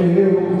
Eu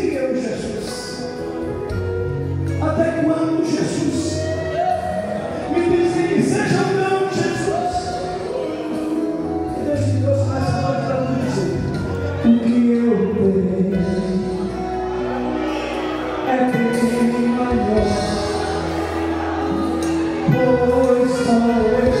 Boys, boys.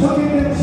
Só quem tem